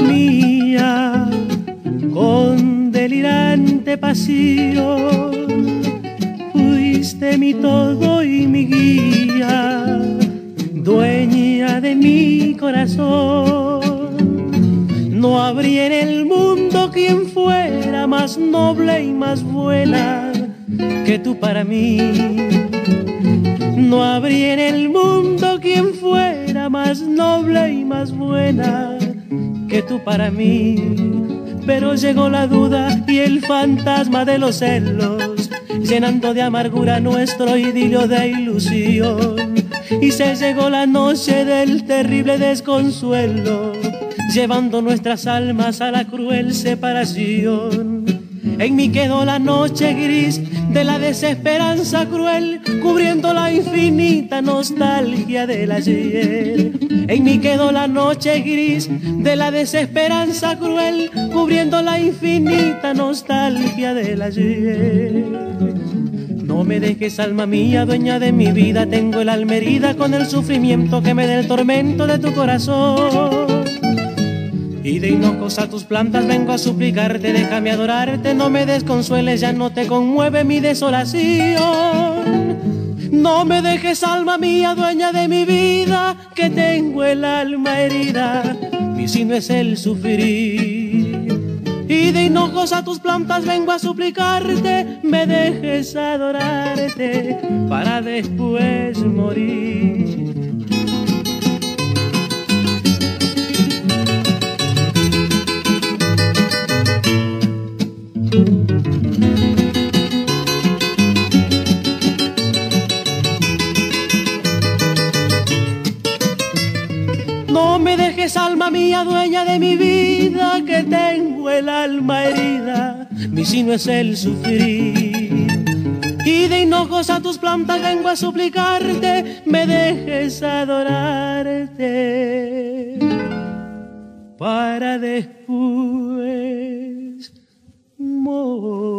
mía, con delirante pasión, fuiste mi todo y mi guía, dueña de mi corazón. No habría en el mundo quien fuera más noble y más buena que tú para mí. No habría en el noble y más buena que tú para mí. Pero llegó la duda y el fantasma de los celos, llenando de amargura nuestro idilio de ilusión. Y se llegó la noche del terrible desconsuelo, llevando nuestras almas a la cruel separación. En mí quedó la noche gris de la desesperanza cruel, cubriendo la infinita nostalgia del ayer. En mí quedó la noche gris de la desesperanza cruel, cubriendo la infinita nostalgia del ayer. No me dejes, alma mía, dueña de mi vida, tengo el alma herida con el sufrimiento que me da el tormento de tu corazón. Y de hinojos a tus plantas vengo a suplicarte, déjame adorarte, no me desconsueles, ya no te conmueve mi desolación. No me dejes, alma mía, dueña de mi vida, que tengo el alma herida, mi sino es el sufrir. Y de hinojos a tus plantas vengo a suplicarte, me dejes adorarte para después morir. No me dejes, alma mía, dueña de mi vida, que tengo el alma herida, mi sino es el sufrir. Y de hinojos a tus plantas vengo a suplicarte, me dejes adorarte para después morir.